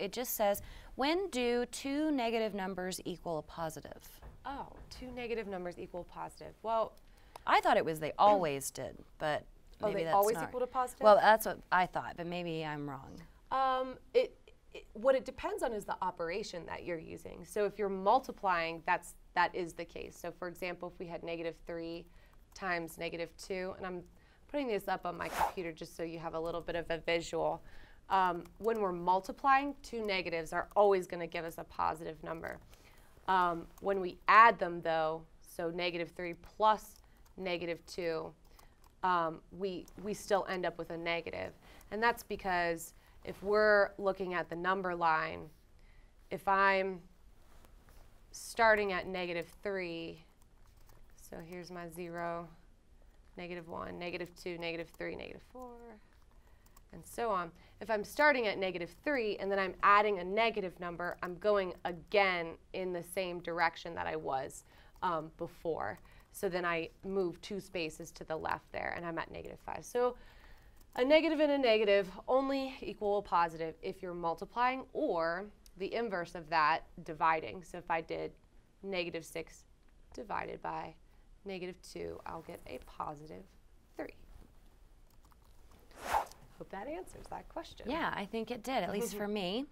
it just says, when do two negative numbers equal a positive? Oh, two negative numbers equal positive. Well, I thought it was they always did, but Oh, maybe they that's always not. equal to positive? Well, that's what I thought, but maybe I'm wrong. Um, it, it, what it depends on is the operation that you're using. So if you're multiplying, that's that is the case. So for example, if we had negative three times negative two, and I'm putting this up on my computer just so you have a little bit of a visual. Um, when we're multiplying, two negatives are always going to give us a positive number. Um, when we add them, though, so negative 3 plus negative 2, um, we, we still end up with a negative. And that's because if we're looking at the number line, if I'm starting at negative 3, so here's my 0, negative 1, negative 2, negative 3, negative 4, and so on. If I'm starting at negative 3 and then I'm adding a negative number, I'm going again in the same direction that I was um, before. So then I move two spaces to the left there and I'm at negative 5. So a negative and a negative only equal a positive if you're multiplying or the inverse of that, dividing. So if I did negative 6 divided by negative 2, I'll get a positive 3. Hope that answers that question. Yeah, I think it did, at least for me.